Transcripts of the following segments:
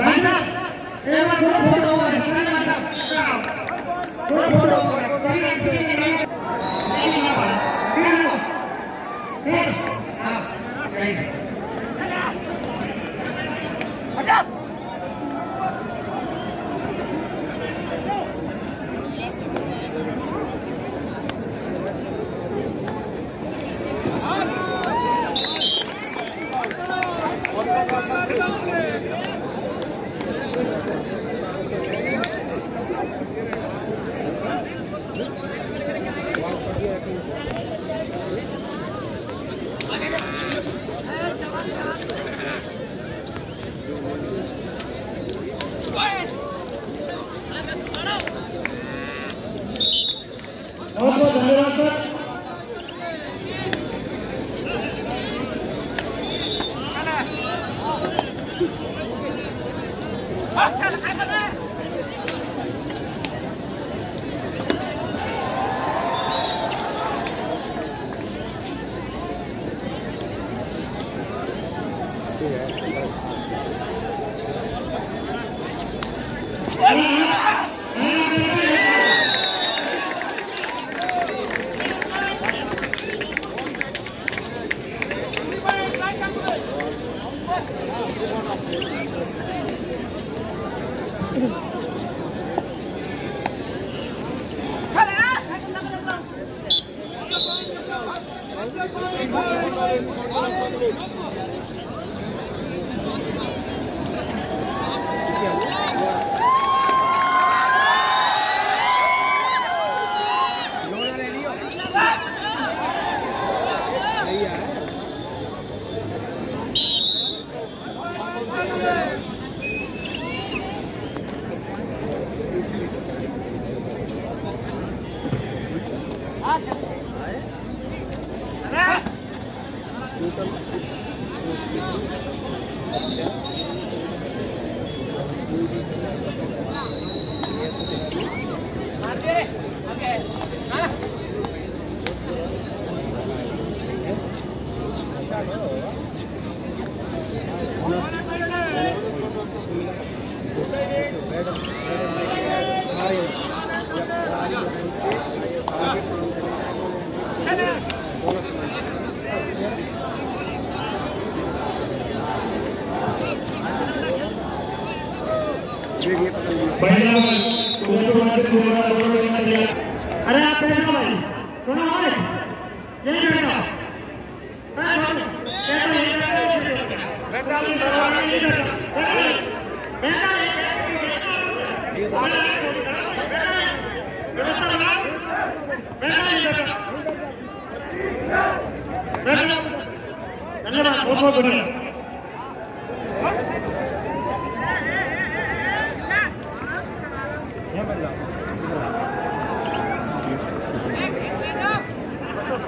भाई साहब एक बार ग्रुप फ़ोटो होगा ऐसा नहीं भाई साहब ग्रुप फ़ोटो होगा किसी ने किसी ने नहीं ना फिर लो फिर Vamos, vamos, Nossa, Woo! धन्यवाद सर पहला अरे आप बैठो भाई। सुनो भाई यहीं बैठो हाँ, छोड़ो। बैठो, यहीं बैठो, यहीं बैठो। बैठो, यहीं बैठो, यहीं बैठो। बैठो, बैठो, यहीं बैठो। बैठो, व्यवस्था लगाओ। बैठो, यहीं बैठो। बैठो। धन्यवाद बहुत बहुत धन्यवाद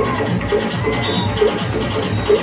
Thank you.